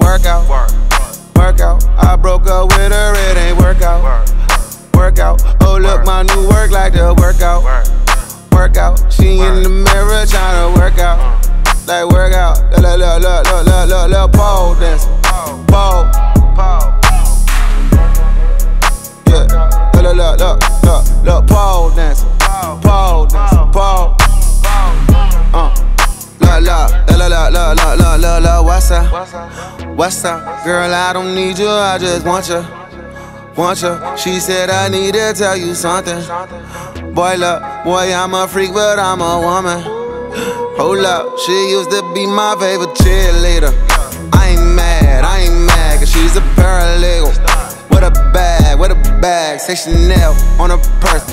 Workout, workout. I broke up with her, it ain't workout. Workout. Oh look, my new work like the workout. Workout. She in the mirror trying to work out. Like workout. Look, look, look, look, look, look, look, pole dance. Pole. What's up? Girl, I don't need you, I just want you. Want you. She said, I need to tell you something. Boy, look, boy, I'm a freak, but I'm a woman. Hold up, she used to be my favorite cheerleader. I ain't mad, I ain't mad, cause she's a paralegal. With a bag, with a bag, say Chanel on her purse.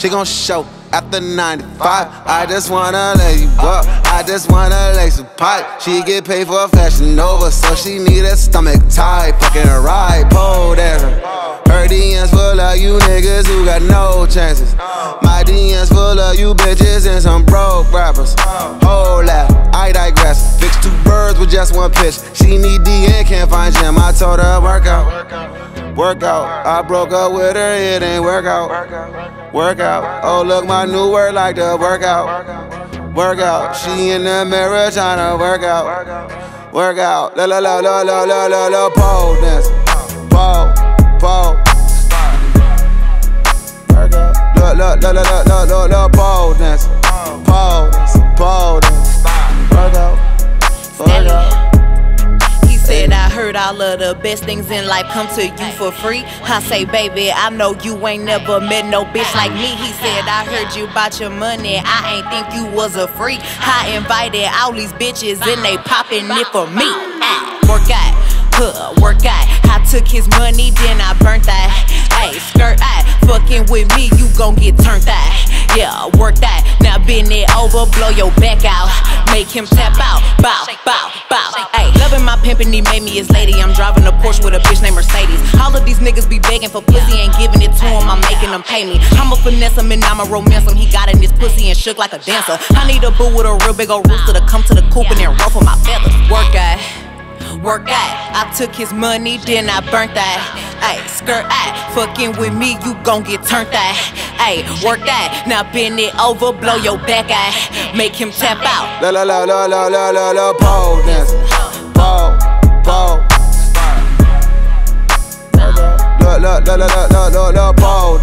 She gon' show after 95. I just wanna lay you up. I just wanna lay some pipe. She get paid for a fashion over, so she need a stomach tight. Fucking ride, pole dancing. Her DMs full of you niggas who got no chances. My DMs full of you bitches and some broke rappers. Hold that, I digress. Fix two birds with just one pitch. She need D and can't find gym. I told her work out. Work out. I broke up with her, it ain't work out. Work out. Oh, look, my new word like the workout. Work out. She in the mirror tryna work out. Work out. La la la la la la la la pole dance. Pole, pole. Work out. Look, look, look, look, look, look, look, pole all of the best things in life come to you for free. I say, baby, I know you ain't never met no bitch like me. He said, I heard you about your money. I ain't think you was a freak. I invited all these bitches and they popping it for me. Work out, huh, work out. I took his money, then I burnt that. Ayy, skirt out, fucking with me, you gon' get turned out. Yeah, work that. Now bend it over, blow your back out. Make him tap out, bow, bow, bow. Pimpin', he made me his lady. I'm driving a Porsche with a bitch named Mercedes. All of these niggas be begging for pussy, ain't giving it to him. I'm making them pay me. I'ma finesse him and I'ma romance him. He got in his pussy and shook like a dancer. I need a boo with a real big old rooster to come to the coop and then ruffle my feathers. Work out. Work out. I took his money, then I burnt that. Ayy, skirt out. Fucking with me, you gon' get turned out. Ayy, work out. Now bend it over, blow your back out. Make him tap out. La la la la la la la la pole dance. Pole, pole. Look, look, look, look, look, look, look, pole